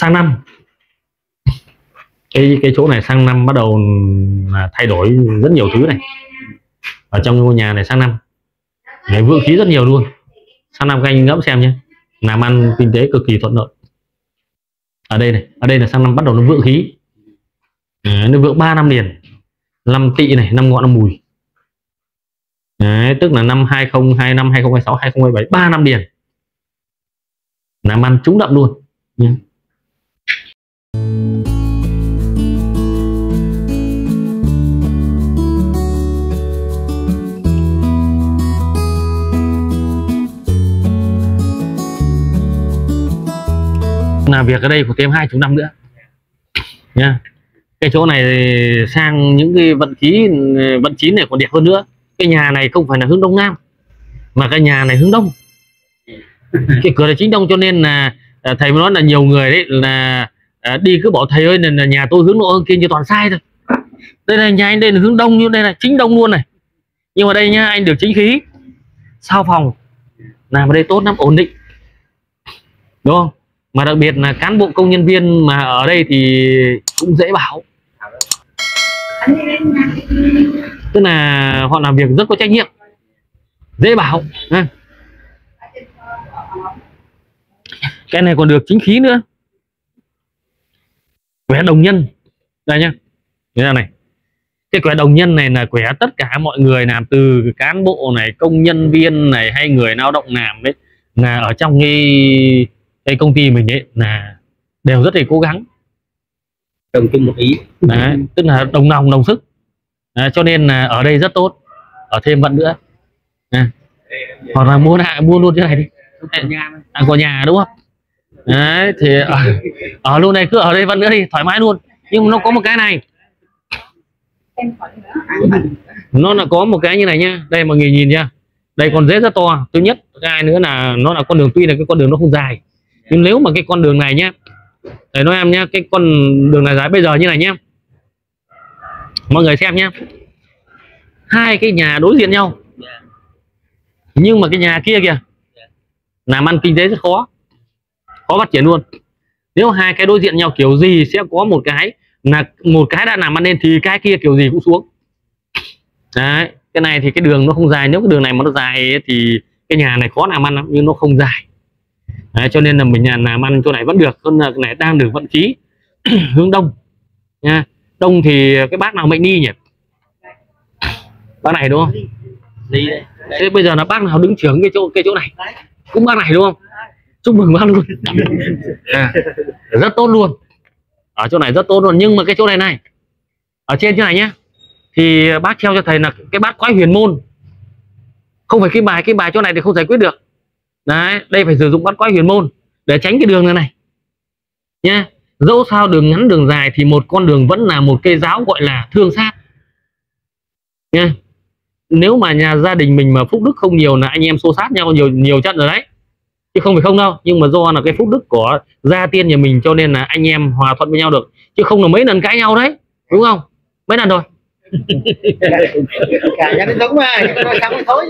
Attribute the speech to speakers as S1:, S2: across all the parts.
S1: sang năm. Cái cái chỗ này sang năm bắt đầu là thay đổi rất nhiều thứ này. Ở trong ngôi nhà này sang năm. Để vượng khí rất nhiều luôn. Sang năm các anh ngẫm xem nhé. Làm ăn kinh tế cực kỳ thuận lợi. Ở đây này ở đây là sang năm bắt đầu nó vượng khí. Đấy, nó vượng 3 năm liền. Năm tỵ này năm ngọn năm mùi. Đấy, tức là năm 2025 2026 2027 3 năm liền. Làm ăn trúng đậm luôn. Nhé. Làm việc ở đây của thêm hai chục năm nữa. Nha. Cái chỗ này sang những cái vận khí ừ, vận chín này còn đẹp hơn nữa. Cái nhà này không phải là hướng đông nam mà cái nhà này hướng đông. Cái cửa là chính đông cho nên là à, thầy mới nói là nhiều người đấy là à, đi cứ bảo thầy ơi là, là nhà tôi hướng nội hơn kia như toàn sai thôi. Đây là nhà anh đây là hướng đông như đây là chính đông luôn này. Nhưng mà đây nhá anh được chính khí sao phòng. Làm ở đây tốt lắm ổn định. Đúng không? Mà đặc biệt là cán bộ công nhân viên mà ở đây thì cũng dễ bảo. Tức là họ làm việc rất có trách nhiệm. Dễ bảo à. cái này còn được chính khí nữa. Quẻ đồng nhân. Đây nhá. Thế này. Cái quẻ đồng nhân này là quẻ tất cả mọi người làm từ cán bộ này, công nhân viên này hay người lao động làm đấy. Là ở trong cái cái công ty mình ấy là đều rất là cố gắng.
S2: Đồng chung một ý.
S1: Đấy, tức là đồng lòng đồng sức. Đấy, cho nên là ở đây rất tốt. Ở thêm vận nữa. Đấy. hoặc là mua lại mua luôn cái này đi. À, của nhà đúng không? Đấy thì ở, ở luôn này cứ ở đây vận nữa đi thoải mái luôn. Nhưng mà nó có một cái này. Nó là có một cái như này nhá đây mọi người nhìn nhá đây con rễ rất to. Thứ nhất. Cái nữa là nó là con đường tuy là cái con đường nó không dài nhưng nếu mà cái con đường này nhá để nói em nhá cái con đường này dài bây giờ như này nhá. Mọi người xem nhá. Hai cái nhà đối diện nhau. Nhưng mà cái nhà kia kìa làm ăn kinh tế rất khó khó phát triển luôn. Nếu hai cái đối diện nhau kiểu gì sẽ có một cái là một cái đã làm ăn lên thì cái kia kiểu gì cũng xuống. Đấy cái này thì cái đường nó không dài. Nếu cái đường này mà nó dài ấy, thì cái nhà này khó làm ăn lắm nhưng nó không dài đấy, cho nên là mình nhà làm ăn chỗ này vẫn được là cái này đang được vận khí hướng đông nha. Đông thì cái bác nào mệnh đi nhỉ? Bác này đúng không?
S2: Đi. Đấy
S1: thế bây giờ là bác nào đứng trưởng cái chỗ cái chỗ này? Cũng bác này đúng không? Chúc mừng bác luôn. À, rất tốt luôn. Ở chỗ này rất tốt luôn. Nhưng mà cái chỗ này này ở trên chỗ này nhá thì bác treo cho thầy là cái bát quái huyền môn. Không phải cái bài cái bài chỗ này thì không giải quyết được đấy đây phải sử dụng bát quái huyền môn để tránh cái đường này này nhá dẫu sao đường ngắn đường dài thì một con đường vẫn là một cây giáo gọi là thương sát nhá nếu mà nhà gia đình mình mà phúc đức không nhiều là anh em xô sát nhau nhiều nhiều trận rồi đấy chứ không phải không đâu nhưng mà do là cái phúc đức của gia tiên nhà mình cho nên là anh em hòa thuận với nhau được chứ không là mấy lần cãi nhau đấy đúng không mấy lần rồi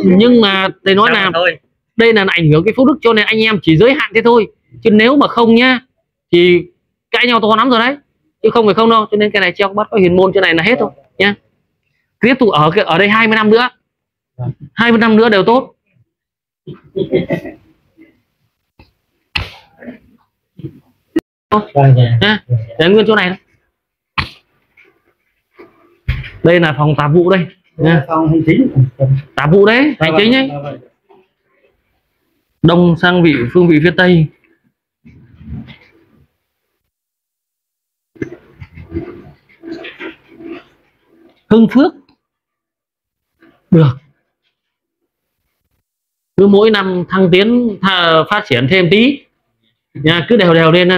S1: nhưng mà thầy nói là đây là ảnh hưởng cái phúc đức cho nên anh em chỉ giới hạn thế thôi. Chứ nếu mà không nhá thì cãi nhau to lắm rồi đấy. Chứ không phải không đâu cho nên cái này treo bắt có huyền môn chỗ này là hết thôi nhá. Tiếp tục ở ở đây 20 năm nữa. 20 năm nữa đều tốt. Nhá để nguyên chỗ này đấy. đây là phòng tạp vụ đây
S2: không hành chính.
S1: Tạp vụ đấy hành chính ấy đông sang vị phương vị phía tây. Hưng phước. Được. Cứ mỗi năm thăng tiến tha, phát triển thêm tí. Nha cứ đều đều lên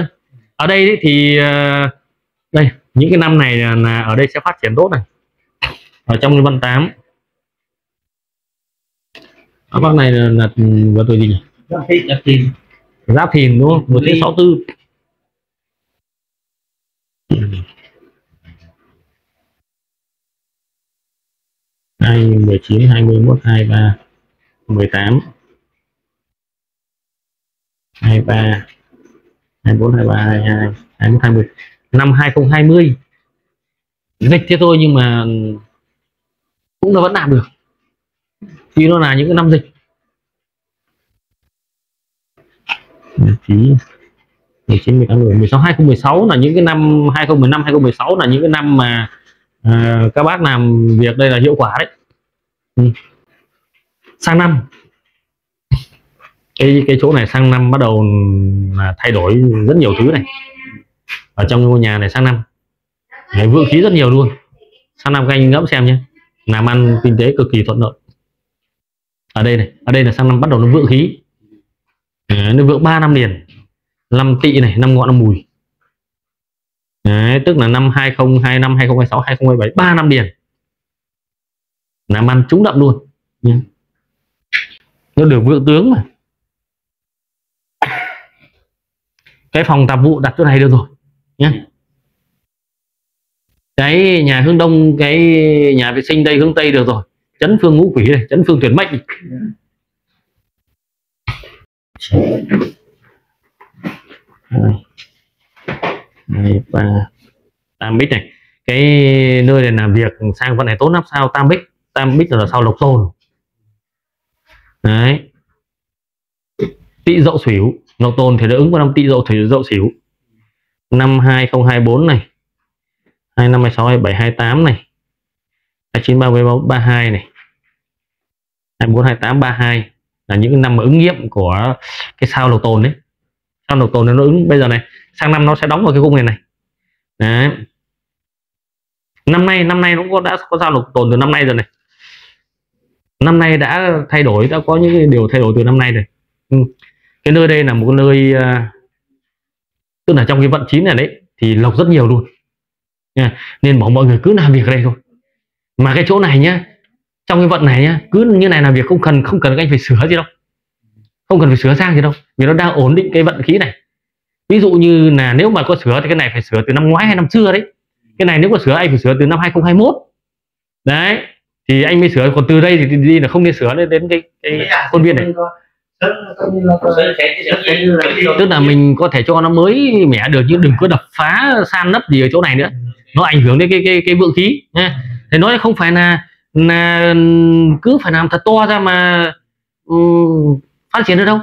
S1: ở đây thì ờ, đây những cái năm này là, ở đây sẽ phát triển tốt này. Ở trong văn tám. Ở bác này là, là vào tuổi gì nhỉ?
S2: Giáp Thìn.
S1: Giáp thìn đúng không? Một chín sáu tư. Hai mười chín hai mươi mốt hai ba mười tám. Hai ba 24 23 22 21 20 năm 2020 dịch thế thôi nhưng mà cũng là vẫn làm được. Vì nó là những cái năm dịch nhật ký 19 18 16 2016 là những cái năm 2015 2016 là những cái năm mà à, các bác làm việc đây là hiệu quả đấy. Ừ. sang năm. Cái cái chỗ này sang năm bắt đầu là thay đổi rất nhiều thứ này. Ở trong ngôi nhà này sang năm. Đấy, vượng khí rất nhiều luôn. Sang năm các anh ngẫm xem nhé. Làm ăn kinh tế cực kỳ thuận lợi. Ở đây này ở đây là sang năm bắt đầu nó vượng khí. Đấy, nó vượng 3 năm liền. Năm tỵ này 5 ngọn 5 mùi. Đấy, tức là năm 2025 2026 2027 3 năm liền. Làm ăn trúng đậm luôn. Nhé. nó được vượng tướng mà. Cái phòng tạp vụ đặt chỗ này được rồi. Nhé cái nhà hướng đông cái nhà vệ sinh đây hướng tây được rồi. Chấn phương ngũ quỷ này chấn phương tuyển mệnh hai hai ba. Tam bích này. Cái nơi này làm việc sang vận này tốt lắm. Sao? Tam bích. Tam bích là sao? Lộc tôn đấy. Tị dậu xỉu. Lộc tôn thì đã ứng vào năm tị dậu thủy dậu xỉu. Năm 2024 này. 25 26 27 28 này. 29 30 32 này. 24 28 32 là những năm mà ứng nghiệm của cái sao lục tồn đấy. Sao lục tồn nó ứng bây giờ này sang năm nó sẽ đóng vào cái cung này này. Đấy. Năm nay năm nay nó có đã có sao lục tồn từ năm nay rồi này. Năm nay đã thay đổi đã có những điều thay đổi từ năm nay rồi. Ừ. cái nơi đây là một nơi uh, tức là trong cái vận chín này đấy thì lộc rất nhiều luôn. Nên bảo mọi người cứ làm việc ở đây thôi. Mà cái chỗ này nhá trong cái vận này nhá cứ như này làm việc không cần không cần các anh phải sửa gì đâu. Không cần phải sửa sang gì đâu vì nó đang ổn định cái vận khí này. Ví dụ như là nếu mà có sửa thì cái này phải sửa từ năm ngoái hay năm xưa đấy. Cái này nếu có sửa anh phải sửa từ năm 2021 đấy thì anh mới sửa. Còn từ đây thì đi là không nên sửa đến cái cái khuôn viên này. tức là mình có thể cho nó mới mẻ được nhưng đừng có đập phá san nấp gì ở chỗ này nữa. Nó ảnh hưởng đến cái cái cái vượng khí nha thì nói không phải là là cứ phải làm thật to ra mà um, phát triển được đâu.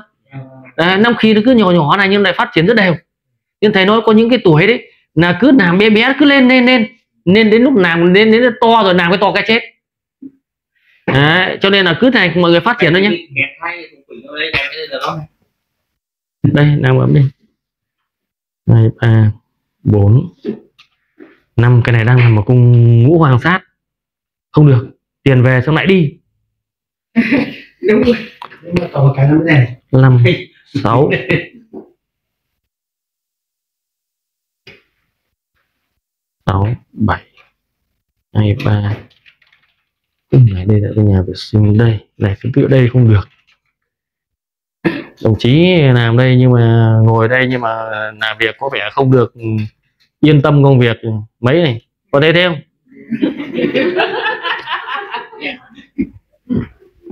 S1: À, năm khi nó cứ nhỏ nhỏ này nhưng lại phát triển rất đều. Nhưng thầy nói có những cái tuổi đấy là cứ làm bé bé cứ lên lên lên. Nên đến lúc làm đến đến to rồi làm cái to cái chết. Đấy, cho nên là cứ này mọi người phát triển thôi nhé đây làm ấm đi. Đây ba bốn. Năm cái này đang nằm ở cung ngũ hoàng sát. Không được tiền về xong lại đi.
S2: Đúng rồi. Nhưng mà tổ cái năm này
S1: năm sáu. Sáu bảy. Hai ba. Này đây là cái nhà vệ sinh đây. Này thứ tự đây không được. Đồng chí làm đây nhưng mà ngồi đây nhưng mà làm việc có vẻ không được. Yên tâm công việc mấy này. Có thấy thế không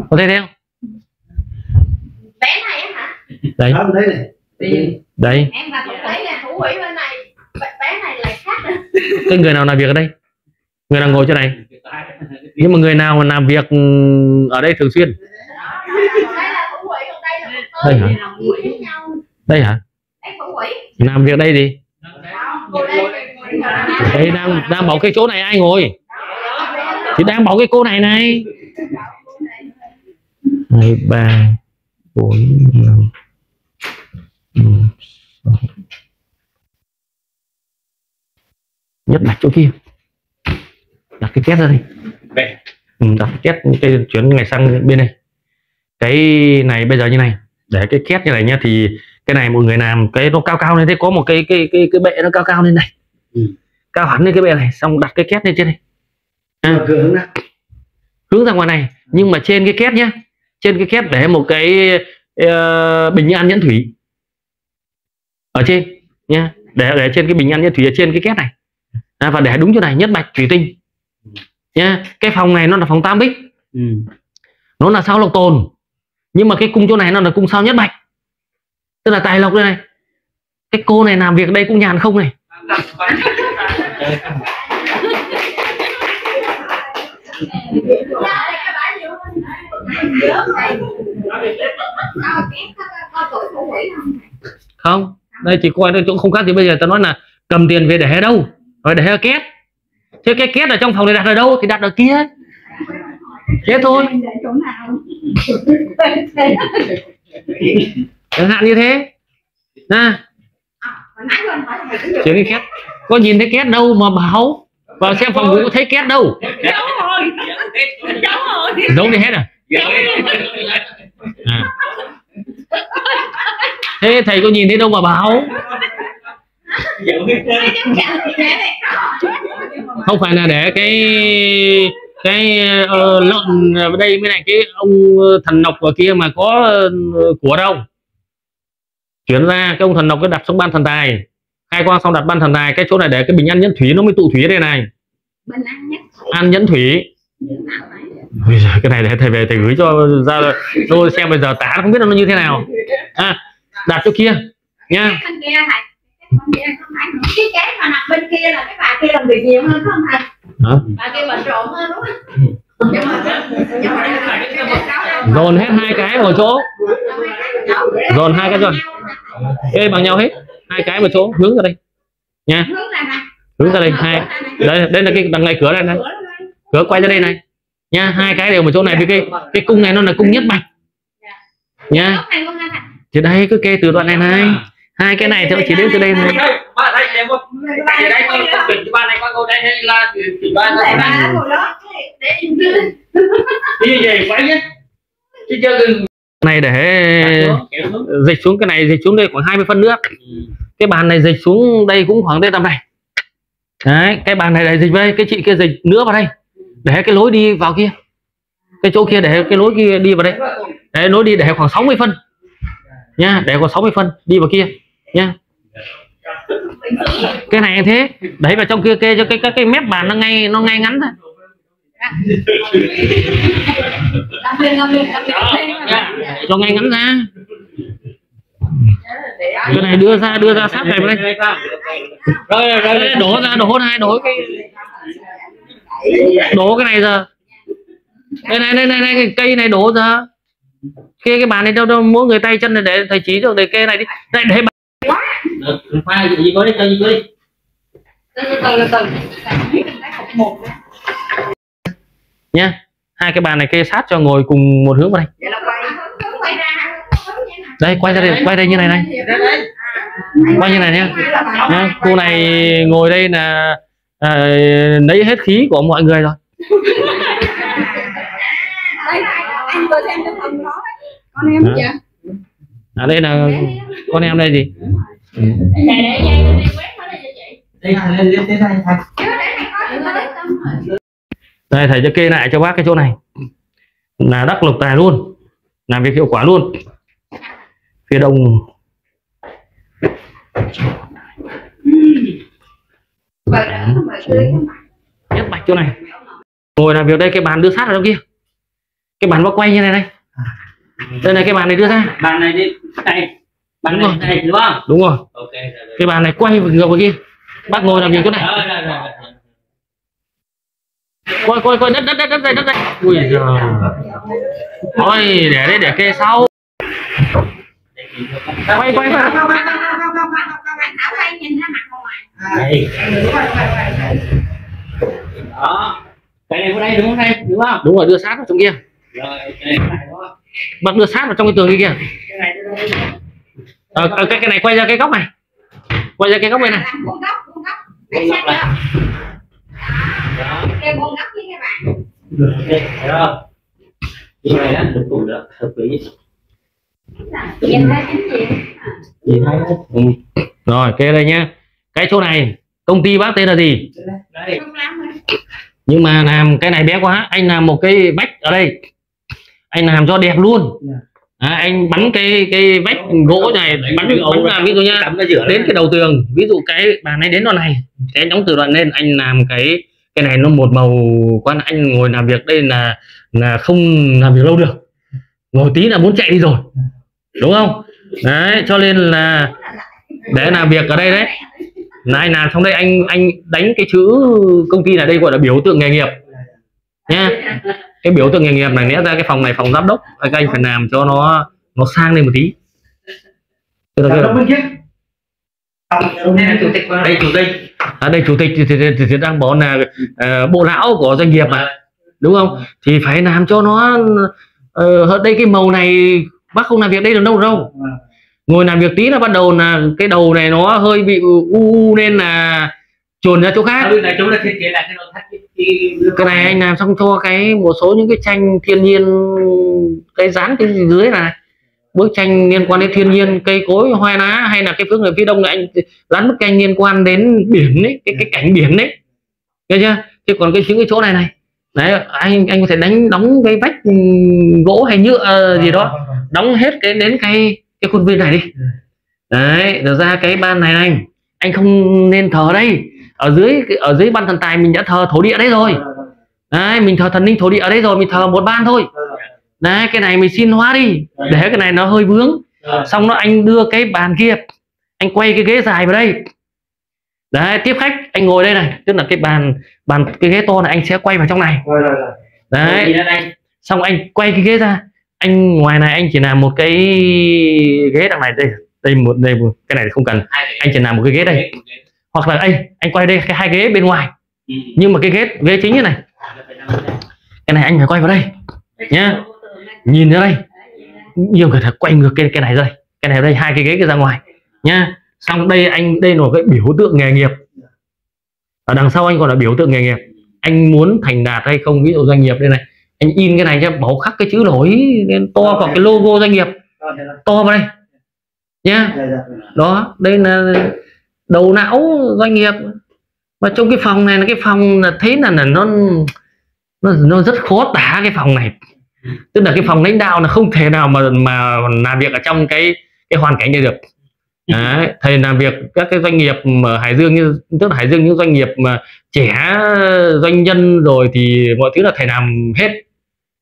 S1: có thấy không?
S3: Bé này á hả?
S1: Đây.
S2: Không đấy này.
S1: Đây.
S3: Em và cũng thấy là thủ quỹ bên này. Bé bé này lại khác
S1: cái người nào làm việc ở đây? Người nào ngồi chỗ này? Nhưng mà người nào mà làm việc ở đây thường xuyên?
S3: Đây là là
S1: hả?
S3: với nhau.
S1: Đây hả? Làm việc đây gì?
S3: Không, ngồi đây ngồi đây.
S1: đây đang đang bảo cái chỗ này ai ngồi? Thì đang bảo cái cô này này hai ba bốn năm nhất đặt chỗ kia. Đặt cái két ra đây
S2: Đây.
S1: ừ, đặt cái két cái chuyển ngày sang bên này cái này bây giờ như này. Để cái két như này nhá thì cái này mọi người làm cái nó cao cao lên thế có một cái cái cái cái bệ nó cao cao lên này.
S2: Ừ.
S1: cao hẳn lên cái bệ này xong đặt cái két lên trên này à,
S2: cửa hướng ra.
S1: Hướng ra ngoài này nhưng mà trên cái két nhá trên cái két để một cái ờ, bình an nhẫn thủy ở trên nhá để để trên cái bình an nhẫn thủy ở trên cái két này à, và để đúng chỗ này nhất bạch thủy tinh nhá cái phòng này nó là phòng tam bích
S2: ừ.
S1: nó là sao lộc tồn nhưng mà cái cung chỗ này nó là cung sao nhất bạch tức là tài lộc đây này cái cô này làm việc đây cũng nhàn không này
S3: không?
S1: đây chỉ coi chỗ không khác thì bây giờ tao nói là cầm tiền về để đâu rồi để két. Thế cái két ở trong phòng này đặt ở đâu? Thì đặt ở kia. Thế thôi. Chẳng hạn như thế.
S3: Gì?
S1: chuyện cái két. Có nhìn thấy két đâu mà bảo? Vào xem phòng ngủ có thấy két đâu?
S3: Giấu
S1: đi hết à, à. thế thầy có nhìn thấy đâu mà
S3: này.
S1: không phải là để cái cái ờ, lợn ở đây mới này cái ông thần nọc ở kia mà có ờ, của đâu chuyển ra cái ông thần nọc cái đặt xuống ban thần tài khai quang xong đặt ban thần tài cái chỗ này để cái bình an nhẫn thủy nó mới tụ thủy ở đây này
S3: Bình an
S1: nhẫn thủy
S3: Như nào đấy?
S1: Ôi giời, cái này để thầy về thầy gửi cho ra tôi xem bây giờ tả không biết nó như thế nào. À đặt chỗ kia nha.
S3: Cái. Cái mà nằm bên kia là cái bà kia làm việc nhiều hơn không thầy? Bà kia bận rộn hơn đúng không?
S1: Dồn hết hai cái vào chỗ. Dồn hai cái rồi. ê bằng nhau hết. Hai cái vào chỗ hướng ra đây. Nha.
S3: Hướng ra
S1: đây hai. Đây. Đây là cái đằng này cửa đây này. Cửa quay ra đây này nha hai cái đều một chỗ này vì cái cái cung này nó là cung nhất bạch nha
S3: này
S1: thì đây cứ kê từ đoạn này này. Hai cái này thì chỉ đến từ đây này.
S2: Này con ngồi đây hay là chỉ ba
S3: Để
S2: này về
S1: này để dịch xuống cái này dịch xuống đây khoảng 20 phân nữa. Cái bàn này dịch xuống đây cũng khoảng đây tầm này. Đấy cái bàn này để dịch đây cái chị kia dịch nữa vào đây để cái lối đi vào kia. Cái chỗ kia để cái lối kia đi vào đây. Để lối đi để khoảng 60 phân. Nha để khoảng 60 phân đi vào kia nha. Cái này thế. Đẩy vào trong kia kê cho cái cái, cái mép bàn nó ngay nó ngay ngắn thôi. Cho ngay ngắn ra. Cái này đưa ra đưa ra sát này vào đây.
S2: Rồi rồi
S1: đổ ra đổ hai đổ cái đổ cái này giờ đây này đây này, này cái cây này đổ ra. Kia cái bàn này đâu đâu mỗi người tay chân này để thầy chỉ cho để kê này đi. Đây để bàn.
S2: pha gì có đi cho gì có đi
S3: Từ
S1: nha hai cái bàn này kê sát cho ngồi cùng một hướng vào đây. Đây quay ra đây quay đây như này này. Quay như này nha nha cô này ngồi đây là à, lấy hết khí của mọi người rồi
S3: Đây, anh vừa xem cái phần đó. Con em
S1: Hả?
S3: chưa?
S1: à, đây là con em đây gì Ừ.
S3: Đây
S1: thầy cho kê lại cho bác cái chỗ này là đắc lộc tài luôn làm việc hiệu quả luôn phía đông Nhất bạch chỗ này. Ngồi làm việc đây cái bàn đưa sát vào trong kia? Cái bàn bác quay như này đây đây này cái bàn này đưa ra.
S2: Bàn này đi này bàn
S1: Đúng
S2: này này đúng không?
S1: Đúng rồi.
S2: Ok
S1: cái bàn này quay ngược vào kia. Bác ngồi làm việc chỗ này.
S2: Rồi rồi rồi
S1: quay quay quay đất đất đất đất đây đất đây ui giời. thôi để đấy để kê sau. Quay quay quay
S3: Không, không, không, không, không, không, không, không, anh Thảo quay nhìn ra mặt ngoài.
S2: đây. Đó. Cái này có đây đúng không đây đúng không?
S1: Đúng rồi đưa sát vào trong kia.
S2: Rồi cái này
S1: bác đưa sát vào trong cái tường kia kìa.
S2: Cái này đưa đây.
S1: Ờ, ờ, cái cái này quay ra cái góc này. Quay ra cái góc này. Này
S3: vuông góc, vuông góc. Để sát chưa?
S2: đó.
S3: Kêu vuông góc với các bạn.
S2: đây thấy không cái này á được cũng được hợp lý
S3: Nhìn thấy
S2: đấy
S1: ừ. rồi kê đây nhá. Cái chỗ này công ty bác tên là gì?
S2: Đây.
S1: Nhưng mà làm cái này bé quá anh làm một cái vách ở đây. Anh làm cho đẹp luôn. À, anh bắn cái cái vách gỗ này bắn bắn làm ví dụ
S2: ra giữa
S1: đến cái đầu tường. Ví dụ cái bàn này đến đoạn này cái anh đóng từ đoạn lên anh làm cái cái này nó một màu quan. Anh ngồi làm việc đây là là không làm việc lâu được. Ngồi tí là muốn chạy đi rồi đúng không? Đấy cho nên là để làm việc ở đây đấy. Là anh làm xong đây anh anh đánh cái chữ công ty này đây gọi là biểu tượng nghề nghiệp. Nha cái biểu tượng nghề nghiệp này lẽ ra cái phòng này phòng giám đốc. Các anh phải làm cho nó nó sang lên một tí.
S2: Đây chủ tịch đây chủ tịch.
S1: À, đây chủ tịch thì, thì, thì, thì đang bảo là uh, bộ não của doanh nghiệp mà. Đúng không? Thì phải làm cho nó ờ, đây cái màu này bác không làm việc đây được đâu đâu. Ngồi làm việc tí là bắt đầu là cái đầu này nó hơi bị u u nên là chuồn ra chỗ khác.
S2: Này chúng là thiết kế lại cái nội thất cái- cái
S1: cái này anh làm xong cho cái một số những cái tranh thiên nhiên cái dán cái dưới này. Bức tranh liên quan đến thiên nhiên cây cối hoa lá hay là cái phương ở phía đông là anh dán bức tranh liên quan đến biển đấy cái cái cảnh biển đấy nghe chưa? Chứ còn cái những cái chỗ này này. Đấy anh anh có thể đánh đóng cái vách gỗ hay nhựa ờ, gì đó đóng hết cái đến cái cái khuôn viên này đi. Đấy rồi ra cái ban này này anh không nên thờ đây. Ở dưới ở dưới ban thần tài mình đã thờ thổ địa đấy rồi. Đấy mình thờ thần linh thổ địa ở đây rồi mình thờ một ban thôi. Đấy cái này mình xin hóa đi. Để cái này nó hơi vướng. Xong nó anh đưa cái bàn kia anh quay cái ghế dài vào đây. Đấy tiếp khách anh ngồi đây này. Tức là cái bàn bàn cái ghế to này anh sẽ quay vào trong này. Đấy. Xong anh quay cái ghế ra anh ngoài này anh chỉ làm một cái ghế đằng này đây. Đây một đây một, cái này không cần.
S2: Cái-
S1: anh chỉ làm một cái ghế đây. Hoặc là anh anh quay đây cái hai ghế bên ngoài.
S2: Ừ.
S1: nhưng mà cái ghế ghế chính như này. Cái này anh phải quay vào đây. Nhá. nhìn ra đây. Nhiều người thật quay ngược cái cái này đây. Cái này đây hai cái ghế kia ra ngoài. Nhá. Xong đây anh đây là cái biểu tượng nghề nghiệp. Ở đằng sau anh còn là biểu tượng nghề nghiệp. Anh muốn thành đạt hay không? Ví dụ doanh nghiệp đây này anh in cái này cho bảo khắc cái chữ nổi lên to vào cái logo doanh nghiệp. To vào đây. Nhá. Đó đây là đầu não doanh nghiệp. Mà trong cái phòng này là cái phòng là thấy là, là nó nó nó rất khó tả cái phòng này. Tức là cái phòng lãnh đạo là không thể nào mà mà làm việc ở trong cái cái hoàn cảnh này được Đấy, thầy làm việc các cái doanh nghiệp mà Hải Dương như tức là Hải Dương những doanh nghiệp mà trẻ doanh nhân rồi thì mọi thứ là thầy làm hết.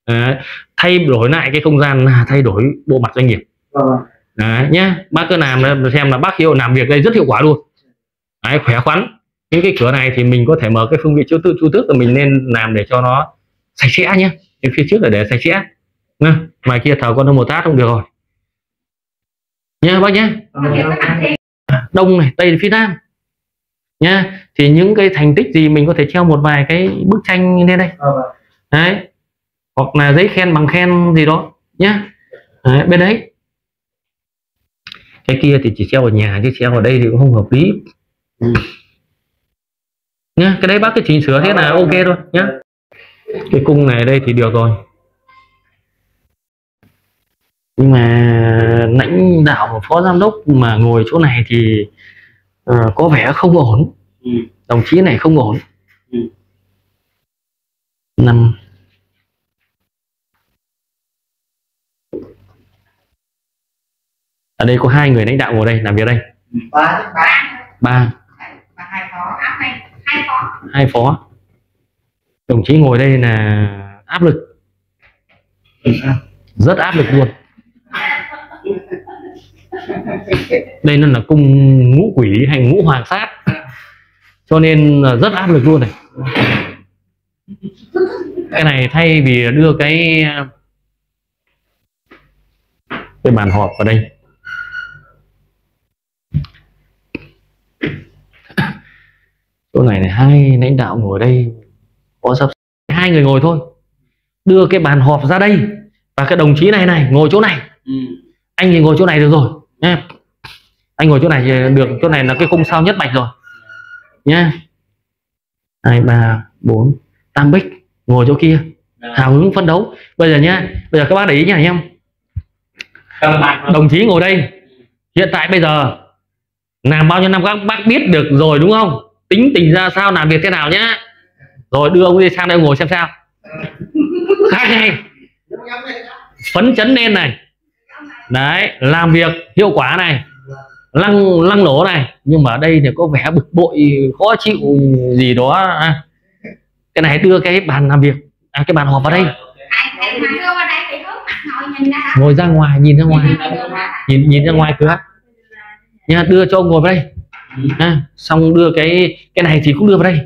S1: Đấy, thay đổi lại cái không gian là thay đổi bộ mặt doanh nghiệp.
S4: Nhé.
S1: Đấy, nhá bác cứ làm xem là bác hiệu làm việc đây rất hiệu quả luôn. Đấy, khỏe khoắn. Những cái cửa này thì mình có thể mở cái phương vị chiếu tư chú tước là mình nên làm để cho nó sạch sẽ nhé phía trước là để sạch sẽ. Mà ngoài kia thờ con một tát không được rồi nha bác nhé. Đông này tây phía nam. Nha thì những cái thành tích gì mình có thể treo một vài cái bức tranh lên đây?
S4: Rồi.
S1: đấy. Hoặc là giấy khen bằng khen gì đó nhá. Đấy, bên đấy. Cái kia thì chỉ treo ở nhà chứ treo ở đây thì cũng không hợp lý. Nhá cái đấy bác cứ chỉnh sửa thế là ok thôi nhá. Cái cung này ở đây thì được rồi nhưng mà lãnh đạo và phó giám đốc mà ngồi chỗ này thì ờ, có vẻ không ổn.
S2: Ừ.
S1: đồng chí này không ổn.
S2: Ừ.
S1: năm. Ở đây có hai người lãnh đạo ngồi đây làm việc đây.
S4: Ba,
S3: ba.
S1: Ba.
S3: Hai phó áp này. Hai phó.
S1: Đồng chí ngồi đây là áp lực. Rất áp lực luôn đây nó là cung ngũ quỷ hay ngũ hoàng sát. Cho nên rất áp lực luôn này. Cái này thay vì đưa cái cái bàn họp vào đây. Chỗ này này hai lãnh đạo ngồi đây có sắp hai người ngồi thôi. Đưa cái bàn họp ra đây và cái đồng chí này này ngồi chỗ này.
S2: Ừ.
S1: anh thì ngồi chỗ này được rồi nha anh ngồi chỗ này thì được chỗ này là cái khung sao nhất bạch rồi. Nha hai ba bốn tam bích. Ngồi chỗ kia. Hào hứng phấn đấu. Bây giờ nhá bây giờ các bác để ý nhá anh em. Đồng chí ngồi đây. Hiện tại bây giờ làm bao nhiêu năm các bác biết được rồi đúng không? Tính tình ra sao làm việc thế nào nhá. Rồi đưa ông ấy sang đây ngồi xem sao. Khác ngay phấn chấn lên này đấy làm việc hiệu quả này lăng lăng nổ này nhưng mà ở đây thì có vẻ bực bội khó chịu gì đó. À. cái này đưa cái bàn làm việc à, cái bàn họp vào đây.
S3: Ngồi ra
S1: ngoài nhìn ra ngoài. Nhìn nhìn ra ngoài cửa. Nha đưa cho ông ngồi vào đây. À, xong đưa cái cái này thì cũng đưa vào đây.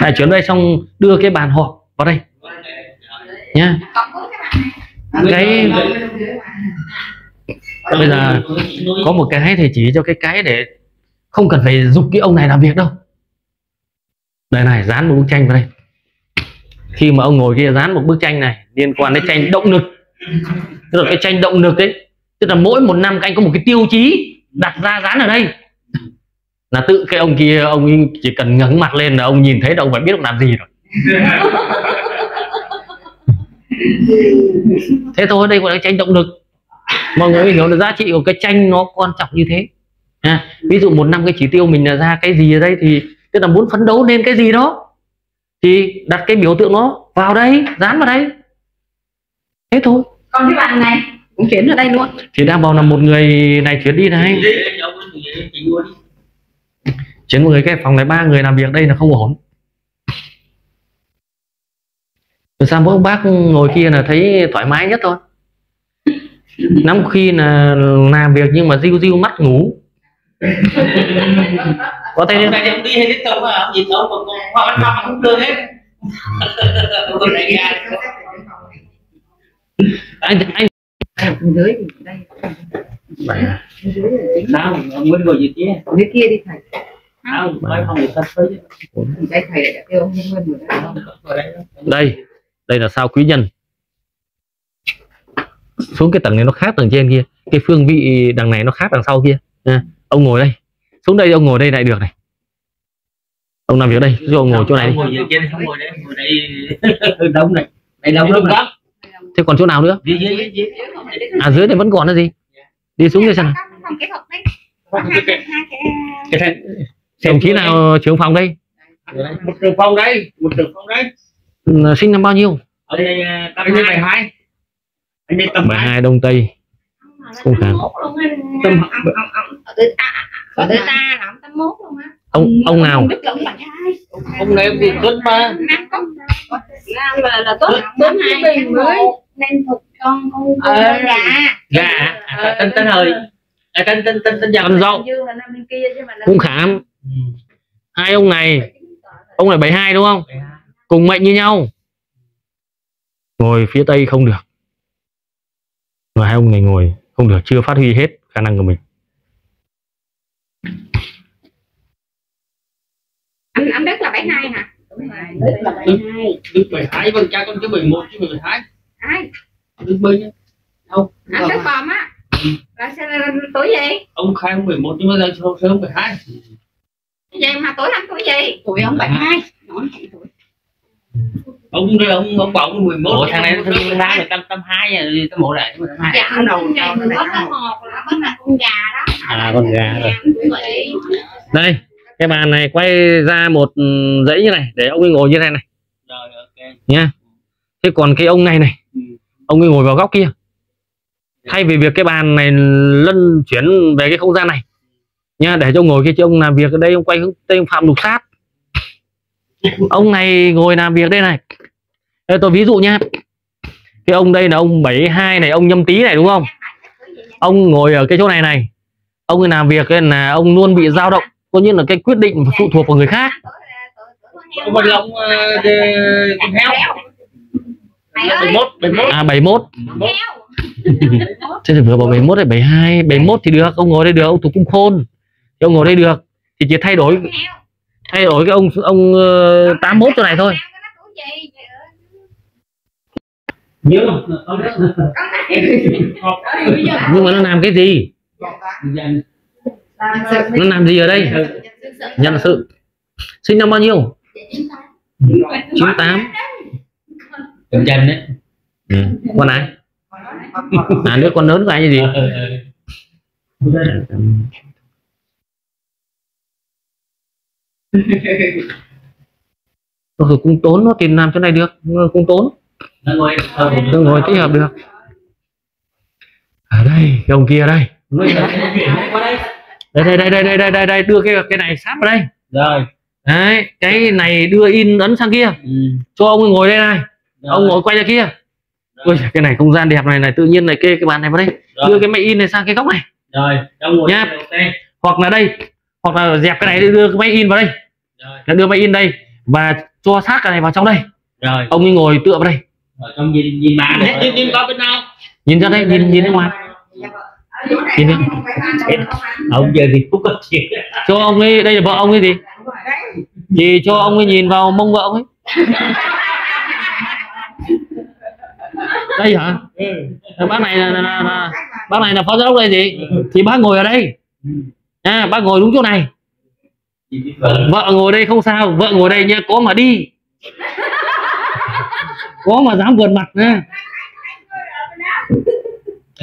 S1: Này chuyển đây xong đưa cái bàn họp vào đây. Nha
S3: cái
S1: bây giờ có một cái thì chỉ cho cái cái để không cần phải dục cái ông này làm việc đâu. Đây này dán một bức tranh vào đây. Khi mà ông ngồi kia dán một bức tranh này liên quan đến tranh động lực. Tức là cái tranh động lực ấy tức là mỗi một năm các anh có một cái tiêu chí đặt ra dán ở đây. Là tự cái ông kia ông chỉ cần ngẩng mặt lên là ông nhìn thấy là ông phải biết ông làm gì rồi thế thôi đây gọi là tranh động lực. Mọi người hiểu được giá trị của cái tranh nó quan trọng như thế. À, ví dụ một năm cái chỉ tiêu mình là ra cái gì ở đây thì tức là muốn phấn đấu lên cái gì đó thì đặt cái biểu tượng nó vào đây dán vào đây. Thế thôi.
S3: Còn cái bạn này cũng chuyển ở đây luôn.
S1: Thì đang bảo là một người này chuyển đi này. Chuyển một người cái phòng này ba người làm việc đây là không ổn sao mỗi ông bác ngồi kia là thấy thoải mái nhất thôi. Lắm khi là làm việc nhưng mà riu riu mắt ngủ. Có
S2: thể
S1: anh anh.
S3: Dưới đây
S2: sao ngồi dưới kia?
S3: Dưới kia đi thầy.
S2: Không
S3: nói đây
S1: đây là sao quý nhân. Xuống cái tầng này nó khác tầng trên kia. Cái phương vị đằng này nó khác đằng sau kia. Nha. ông ngồi đây. Xuống đây ông ngồi đây lại được này. Ông làm việc đây cho ông ngồi chỗ này
S2: ngồi trên không ngồi đấy ngồi đây. Đông này. Đây đông lắm
S1: thế còn chỗ nào nữa? À dưới này vẫn còn là gì? Đi xuống đây xem đồng chí nào trưởng phòng đây?
S2: Một trường phòng đây một trường phòng đấy
S1: Ừ, Ừ, sinh năm bao nhiêu?
S2: Ờ, ờ, Anh bảy hai. Anh tầm
S1: bảy
S2: hai
S1: đông tây. Không phải.
S3: tầm ở tới ta là ông tám mốt luôn á.
S1: Ông ông nào?
S3: Ông này
S2: ông thì tuấn
S3: ba. Làm là là tốt. tuấn hai mới. nên thuộc con con
S2: ờ,
S3: gà.
S2: gà. À, tên tên hơi à, tên tên tên tên dòng
S3: dậu.
S1: Cũng khảm hai ông này. Ông này 72 đúng không? 72 cùng mệnh như nhau. Ngồi phía tây không được. Và hai ông này ngồi không được chưa phát huy hết khả năng của mình.
S3: Anh anh đức là bảy hai hả? Đức là bảy hai.
S2: Đứng bảy hai vâng cha con chứ bảy một chứ bảy hai.
S3: Ai?
S2: Đứng bên nhá. đâu?
S3: Anh đức bòm á. Là sao là tuổi gì?
S2: Ông khai ông 11 nhưng mà giờ sớm sớm 12
S3: vậy mà tuổi anh tuổi gì? Tuổi ông bảy hai. Nói tuổi
S2: ông đây ông ông bảo ông 11
S4: Ủa thằng này nó thương ra rồi tâm tâm hai rồi tâm một này tâm hai
S3: dạ đầu đầu có cái hộp là có là con gà đó.
S1: À con gà rồi.
S3: Gì?
S1: đây cái bàn này quay ra một dãy như này để ông ấy ngồi như thế này
S2: rồi ok.
S1: Nha thế còn cái ông này này
S2: Ừ.
S1: ông ấy ngồi vào góc kia. Thay vì việc cái bàn này lân chuyển về cái không gian này. Nha để cho ông ngồi kia chứ ông làm việc ở đây ông quay hướng tây ông phạm lục sát ông này ngồi làm việc đây này. Đây tôi ví dụ nha cái ông đây là ông 72 này ông nhâm tý này đúng không? Ông ngồi ở cái chỗ này này. Ông ấy làm việc ấy là ông luôn bị dao động có như là cái quyết định phụ thuộc vào người khác.
S2: Ờ, đê- con heo.
S3: Mày ơi,
S2: 71 71
S1: à 71
S3: heo.
S1: Thế thì vừa bảo 71 hay 72 71 thì được ông ngồi đây được ông thuộc cung khôn. Thì ông ngồi đây được thì chỉ thay đổi. Thay đổi cái ông ông uh, 81 chỗ này thôi.
S3: Heo cái nó tuổi gì?
S2: nhớ
S3: Con này.
S1: nhưng mà nó làm cái gì? Nó làm gì ở đây? Nhân sự sinh năm bao nhiêu? 98
S2: Cầm chân đấy.
S1: Ừ. con này. À đứa con lớn của anh là gì rồi cung tốn nó tìm làm chỗ này được. Cung tốn.
S2: Ngồi
S1: ngồi. Thích hợp được. Ở đây cái ông kia đây. Đây đây đây đây đây đây đây, đây. đưa cái cái này sát vào đây.
S2: Rồi.
S1: Đấy cái này đưa in ấn sang kia.
S2: Ừ.
S1: cho ông ngồi đây này. Ông
S2: Rồi.
S1: ngồi quay ra kia. Ui, cái này không gian đẹp này này tự nhiên này kê cái bàn này vào đây.
S2: Rồi.
S1: đưa cái máy in này sang cái góc này.
S2: Rồi ok.
S1: Hoặc là đây hoặc là dẹp cái này đưa cái máy in vào đây.
S2: Rồi.
S1: Đưa máy in đây và cho sát cái này vào trong đây.
S2: Rồi.
S1: Ông ấy ngồi tựa vào đây.
S2: Rồi trong nhìn nhìn này. Nhìn nhìn coi bên nào
S1: nhìn ra đây nhìn nhìn ra ngoài.
S3: Này
S1: Nhìn đi.
S2: ông giờ thì cũng có chuyện.
S1: Cho ông ấy đây là vợ ông ấy gì?
S3: Đấy.
S1: gì cho ông ấy nhìn vào mông vợ ông ấy. Đây hả? Bác này là, là, là, là bác này là phó giám đốc đây gì? Thì bác ngồi ở đây à, bác ngồi đúng chỗ này. Vợ ngồi đây không sao vợ ngồi đây nha có mà đi. Có mà dám vượt mặt nha.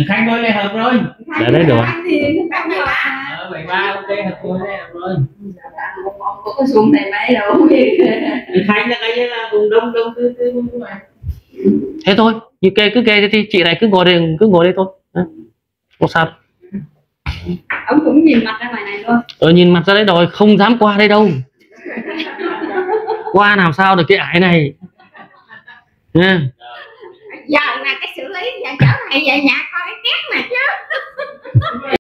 S2: Khánh ngồi này hợp rồi.
S1: Dạ, đấy được
S3: không
S2: bảy ba ok hợp ngồi này hợp rồi.
S3: Có cái xuống này mấy đâu
S2: khánh là cái là vùng đông đông tư tư tư mà.
S1: Thế thôi như kê cứ kê thì chị này cứ ngồi đây cứ ngồi đây thôi. Có sao
S3: ông cũng nhìn mặt ra ngoài này luôn.
S1: Tôi nhìn mặt ra đấy rồi không dám qua đây đâu. Qua làm sao được cái ải này? Nha.
S3: Giờ là cái xử lý giờ chỗ này về nhà coi cái tét mà chứ.